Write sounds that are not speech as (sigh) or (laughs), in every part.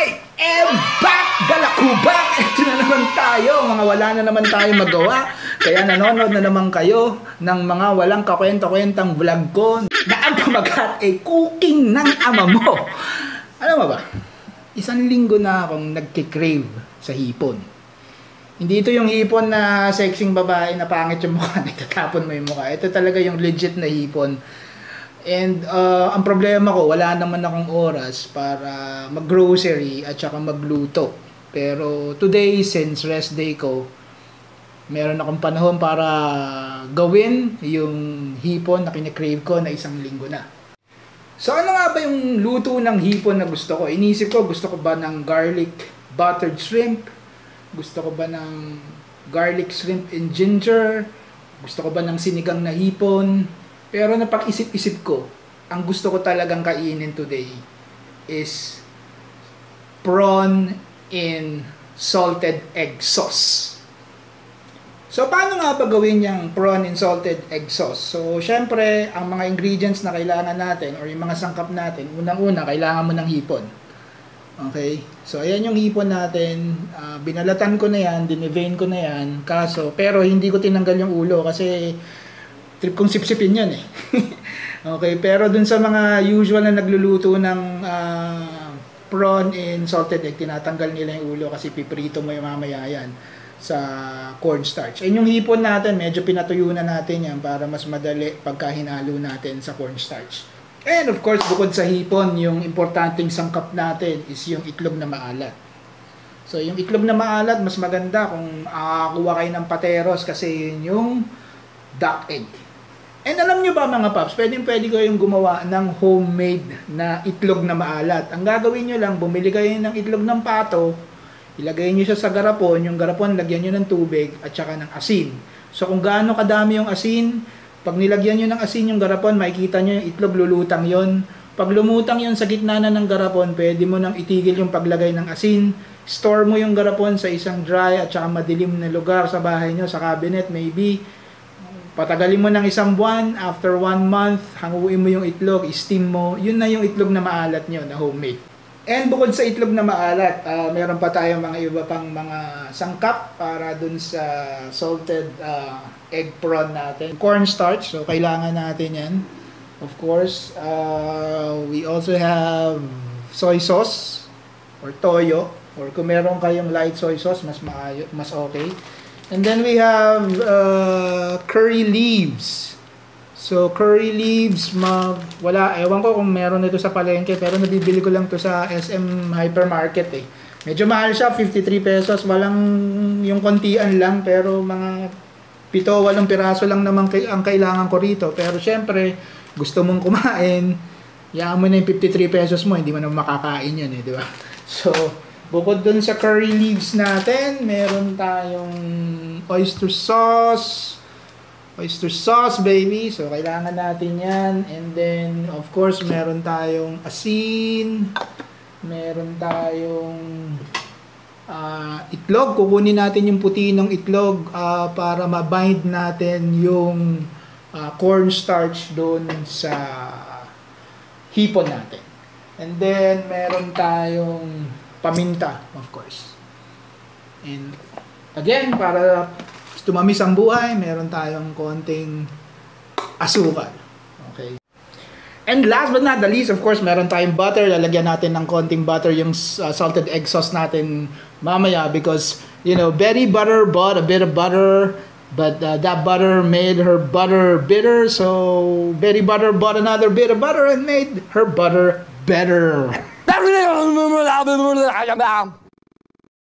I am back! Galakubak! (laughs) Ito na naman tayo. Mga wala na naman tayo magawa. Kaya nanonood na naman kayo ng mga walang kakwenta-kwentang vlog ko na ang pamagat ay cooking ng ama mo. Alam mo ba? Isang linggo na akong nagkikrave sa hipon. Hindi ito yung hipon na sexing babae na pangit yung mukha, (laughs) nagtatapon mo yung mukha. Ito talaga yung legit na hipon And uh, ang problema ko, wala naman akong oras para mag-grocery at saka magluto. Pero today, since rest day ko, meron akong panahon para gawin yung hipon na kinikrave ko na isang linggo na. So ano nga ba yung luto ng hipon na gusto ko? Inisip ko, gusto ko ba ng garlic buttered shrimp? Gusto ko ba ng garlic shrimp and ginger? Gusto ko ba ng sinigang na hipon? Pero napag-isip-isip ko, ang gusto ko talagang kainin today is prawn in salted egg sauce. So, paano nga ba gawin yung prawn in salted egg sauce? So, syempre, ang mga ingredients na kailangan natin or yung mga sangkap natin, unang-una, kailangan mo ng hipon. Okay? So, ayan yung hipon natin. Uh, binalatan ko na yan, dinevein ko na yan. Kaso, pero hindi ko tinanggal yung ulo kasi trip kong sipsipin yan eh. (laughs) okay, pero dun sa mga usual na nagluluto ng uh, prawn in salted egg, tinatanggal nila yung ulo kasi piprito mo yung mamaya yan sa cornstarch. And yung hipon natin, medyo pinatuyo na natin yan para mas madali pagka hinalo natin sa cornstarch. And of course, bukod sa hipon, yung importanteng sangkap natin is yung itlog na maalat. So, yung itlog na maalat, mas maganda kung akakuha kayo ng pateros kasi yun yung duck egg. And alam nyo ba mga paps, pwedeng pwede kayong gumawa ng homemade na itlog na maalat. Ang gagawin nyo lang, bumili kayo ng itlog ng pato, ilagay nyo siya sa garapon, yung garapon lagyan nyo ng tubig at saka ng asin. So kung gaano kadami yung asin, pag nilagyan nyo ng asin yung garapon, makikita nyo yung itlog lulutang yon. Pag lumutang yon sa gitna na ng garapon, pwede mo nang itigil yung paglagay ng asin. Store mo yung garapon sa isang dry at saka madilim na lugar sa bahay nyo, sa cabinet maybe Patagalin mo ng isang buwan, after one month, hanguin mo yung itlog, steam mo, yun na yung itlog na maalat nyo, na homemade. And bukod sa itlog na maalat, uh, meron pa tayong mga iba pang mga sangkap para dun sa salted uh, egg prawn natin. Cornstarch, so kailangan natin yan. Of course, uh, we also have soy sauce or toyo or kung meron kayong light soy sauce, mas maayo, mas okay. And then we have uh, curry leaves. So, curry leaves, mag, wala, ewan ko kung meron ito sa palengke, pero nabibili ko lang to sa SM Hypermarket eh. Medyo mahal siya, 53 pesos, walang yung kontian lang, pero mga pito, walong piraso lang naman ang kailangan ko rito. Pero syempre, gusto mong kumain, yaan mo na yung 53 pesos mo, hindi mo naman makakain yan eh, di ba? (laughs) So, Bukod dun sa curry leaves natin, meron tayong oyster sauce. Oyster sauce, baby. So, kailangan natin yan. And then, of course, meron tayong asin. Meron tayong uh, itlog. Kukunin natin yung puti ng itlog uh, para mabind natin yung uh, cornstarch doon sa hipon natin. And then, meron tayong paminta, of course. And again, para tumamis ang buhay, meron tayong konting asukal. Okay. And last but not the least, of course, meron tayong butter. Lalagyan natin ng konting butter yung uh, salted egg sauce natin mamaya because, you know, Betty Butter bought a bit of butter but uh, that butter made her butter bitter so Betty Butter bought another bit of butter and made her butter better.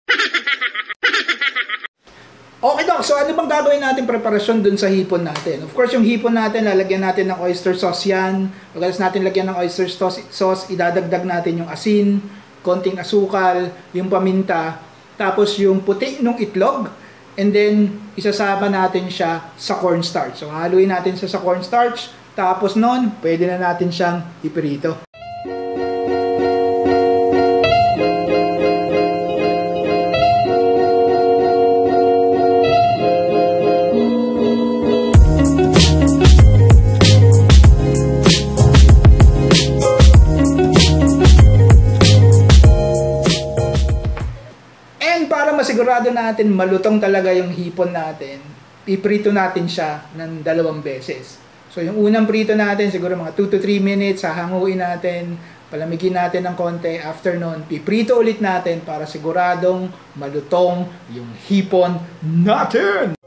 (laughs) Okay dok, so ano bang gagawin natin preparasyon dun sa hipon natin? Of course, yung hipon natin, lalagyan natin ng oyster sauce yan. Pagkalas natin lagyan ng oyster sauce, idadagdag natin yung asin, konting asukal, yung paminta, tapos yung puti ng itlog, and then isasama natin siya sa cornstarch. So haluin natin siya sa cornstarch, tapos nun, pwede na natin siyang ipirito. Natin malutong talaga yung hipon natin, iprito natin siya ng dalawang beses. So yung unang prito natin, siguro mga 2 to 3 minutes, hahanguin natin, palamigin natin ng konti. After nun, piprito ulit natin para siguradong malutong yung hipon natin.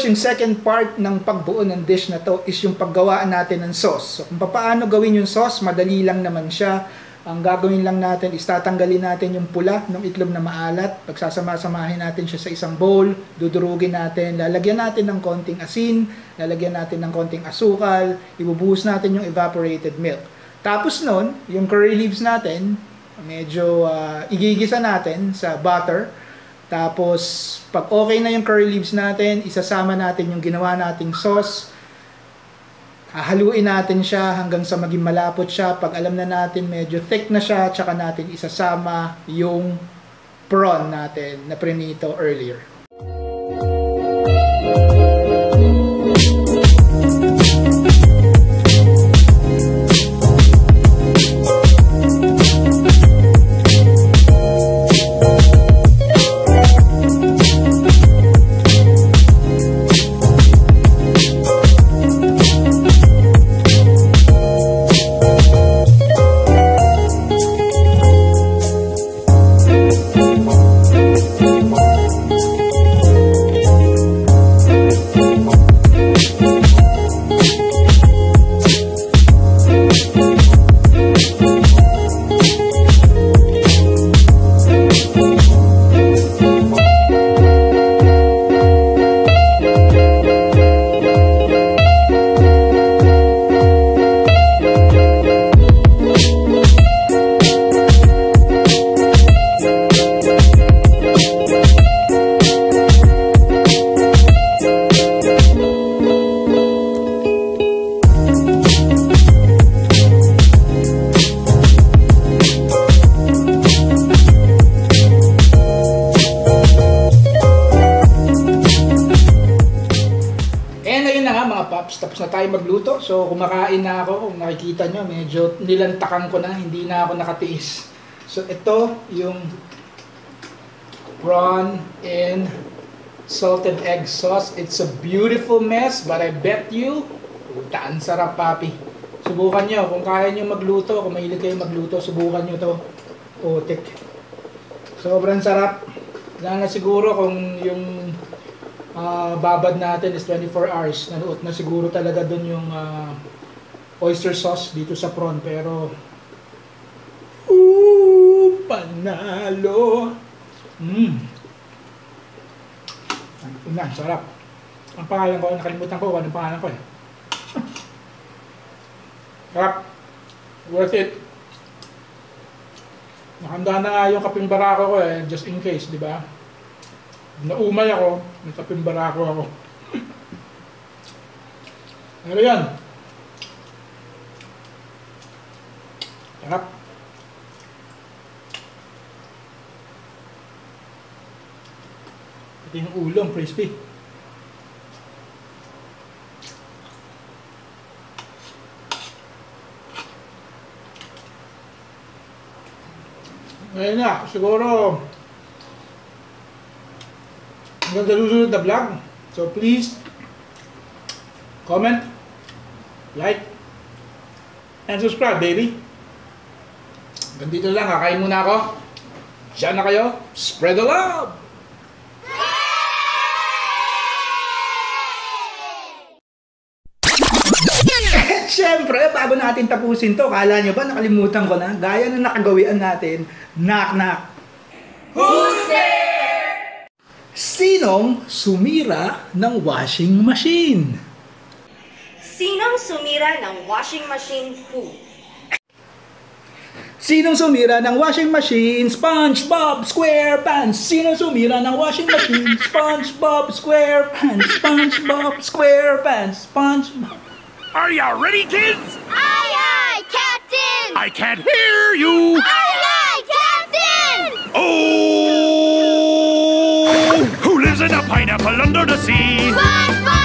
Course, yung second part ng pagbuo ng dish na to is yung paggawaan natin ng sauce. So kung paano gawin yung sauce, madali lang naman siya. Ang gagawin lang natin is tatanggalin natin yung pula ng itlog na maalat. Pagsasama-samahin natin siya sa isang bowl, dudurugin natin, lalagyan natin ng konting asin, lalagyan natin ng konting asukal, ibubuhos natin yung evaporated milk. Tapos nun, yung curry leaves natin, medyo uh, igigisa natin sa butter. Tapos, pag okay na yung curry leaves natin, isasama natin yung ginawa nating sauce. Hahaluin natin siya hanggang sa maging malapot siya. Pag alam na natin medyo thick na siya, tsaka natin isasama yung prawn natin na prinito earlier. Tapos na tayo magluto. So kumakain na ako, kung nakikita nyo, medyo nilantakan ko na, hindi na ako nakatiis. So ito yung prawn and salted egg sauce. It's a beautiful mess, but I bet you, puta, ang sarap papi. Subukan nyo, kung kaya nyo magluto, kung mahilig kayo magluto, subukan nyo to. Putik. Sobrang sarap. Wala na siguro kung yung ah, babad natin is 24 hours. Nanuot na siguro talaga dun yung ah, oyster sauce dito sa prawn. Pero, ooh, panalo. Mmm. Ang na, sarap. Ang pangalan ko, nakalimutan ko anong pangalan ko eh. (laughs) sarap. Worth it. Nakanda na nga yung kaping barako ko eh, just in case, di ba? Naumay ako, may kaping barako ako. Pero yan. Sarap. Pati yung ulong, crispy. Ngayon na, siguro hanggang sa susunod na vlog. So please, comment, like, and subscribe, baby. Ganito lang, kakain muna ako. Diyan na kayo. Spread the love! (laughs) At syempre, bago natin tapusin to, kala nyo ba nakalimutan ko na? Gaya na nakagawian natin, knock knock. Who's there? Sinong sumira ng washing machine? Sinong sumira ng washing machine who? Sinong sumira ng washing machine? SpongeBob SquarePants. Sinong sumira ng washing machine? SpongeBob SquarePants. SpongeBob SquarePants. SpongeBob. Are ya ready, kids? Aye, aye, Captain! I can't hear you. Aye, aye, Captain! Oh! Pineapple under the sea?